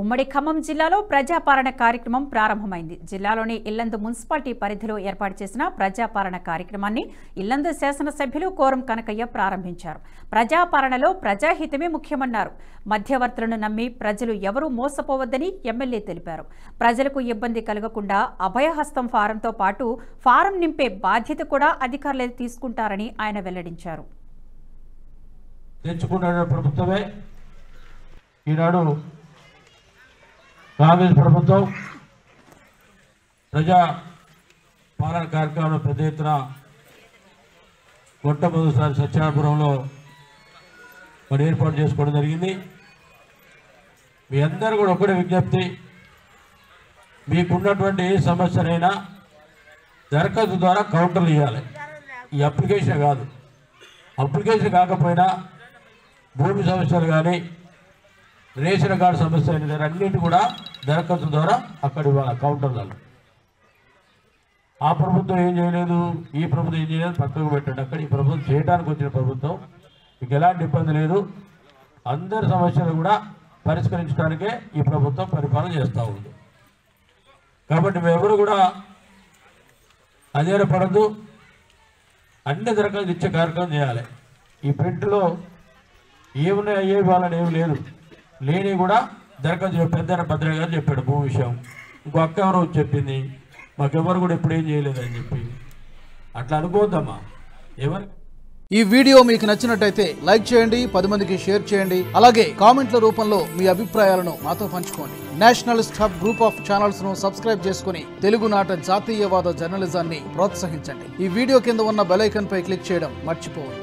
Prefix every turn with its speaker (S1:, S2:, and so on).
S1: ఉమ్మడి ఖమ్మం జిల్లాలో ప్రజాపాలన కార్యక్రమం ప్రారంభమైంది. జిల్లాలోని ఇల్లందు మున్సిపాలిటీ పరిధిలో ఏర్పాటు చేసిన ప్రజాపాలన కార్యక్రమాన్ని ఇల్లందు శాసనసభ్యులు కోరం కనకయ్య ప్రారంభించారు. ప్రజాపాలనలో ప్రజాహితమే ముఖ్యమన్నారు. మధ్యవర్తులను నమ్మి ప్రజలు ఎవరూ మోసపోవద్దని ఎమ్మెల్యే తెలిపారు. ప్రజలకు ఇబ్బంది కలగకుండా అభయహస్తం ఫారంతో పాటు ఫారం నింపే బాధ్యత కూడా అధికారులే తీసుకుంటారని ఆయన వెల్లడించారు.
S2: తెచ్చుకున్న ప్రభుత్వమే. ఈనాడు కాంగ్రెస్ ప్రభుత్వం ప్రజా పాలన కార్యక్రమంలో పెద్ద ఎత్తున మొట్టమొదటిసారి సత్యాపురంలో మరి ఏర్పాటు చేసుకోవడం జరిగింది. మీ అందరూ కూడా ఒకటే విజ్ఞప్తి మీకున్నటువంటి ఏ సమస్యనైనా దరఖాస్తు ద్వారా కౌంటర్లు ఇవ్వాలి. ఈ అప్లికేషన్ కాదు. అప్లికేషన్ కాకపోయినా భూమి సమస్యలు కానీ రేషన్ కార్డు సమస్య కానీ అన్నింటి కూడా దరఖాస్తు ద్వారా అక్కడ ఇవ్వాలి కౌంటర్లలో. ఆ ప్రభుత్వం ఏం చేయలేదు? ఈ ప్రభుత్వం ఏం చేయలేదు? పక్కకు పెట్టండి. అక్కడ ఈ ప్రభుత్వం చేయడానికి వచ్చిన ప్రభుత్వం మీకు ఎలాంటి ఇబ్బంది లేదు. అందరి సమస్యలు కూడా పరిష్కరించడానికే ఈ ప్రభుత్వం పరిపాలన చేస్తూ ఉంది. కాబట్టి మేమెవరు కూడా అధీనపడద్దు అన్ని దరఖాస్తు ఇచ్చే కార్యక్రమం చేయాలి. ఈ ప్రింట్లో ఏమున్నాయి అయ్యే వాళ్ళని ఏమి లేదు. లేని కూడా దరఖాస్తు పెద్దన పెద్ద భద్రయ్య గారు చెప్పాడు భూ విషయం. ఇంకో అక్క ఎవరో చెప్పింది మాకెవరు కూడా ఇప్పుడు ఏం చేయలేదని చెప్పి. అట్లా అనుకోవద్దమ్మా. ఎవరు
S3: ఈ వీడియో మీకు నచ్చినట్టయితే లైక్ చేయండి పది మందికి షేర్ చేయండి. అలాగే కామెంట్ల రూపంలో మీ అభిప్రాయాలను మాతో పంచుకోండి. నేషనలిస్ట్ హబ్ గ్రూప్ ఆఫ్ ఛానల్స్ను సబ్స్క్రైబ్ చేసుకుని తెలుగునాట జాతీయవాద జర్నలిజాన్ని ప్రోత్సహించండి. ఈ వీడియో కింద ఉన్న బెలైకన్ పై క్లిక్ చేయడం మర్చిపోవద్దు.